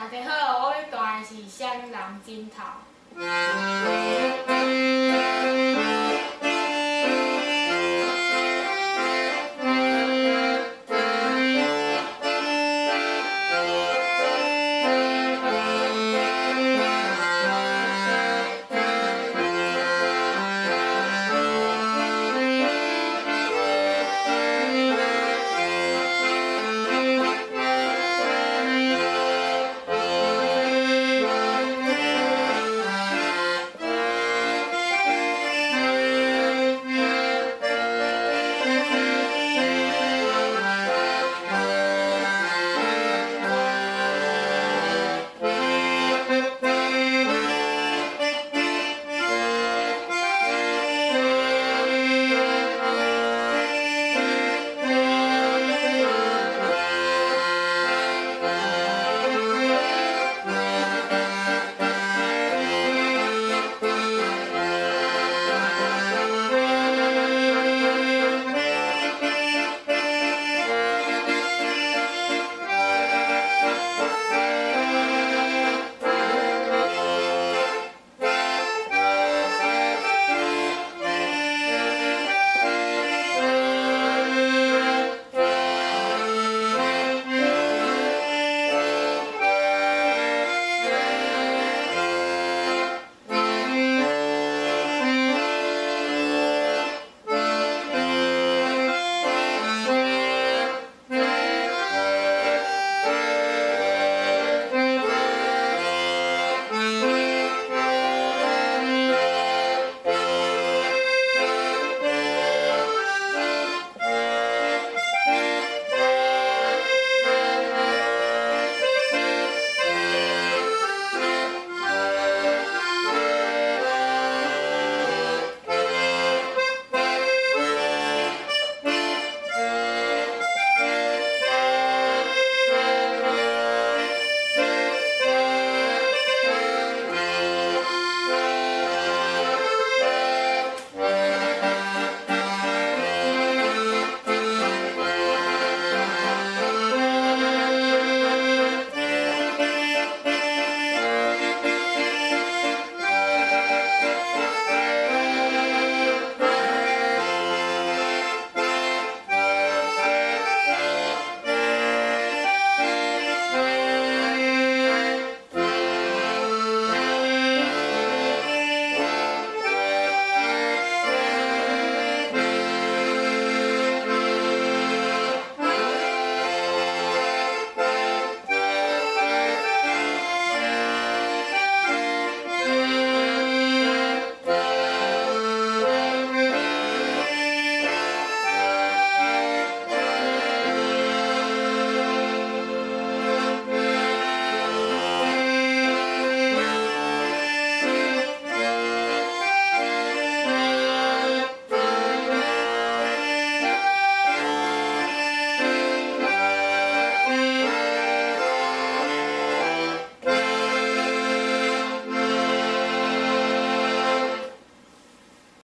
大家好，我要弹的是《双人枕头》。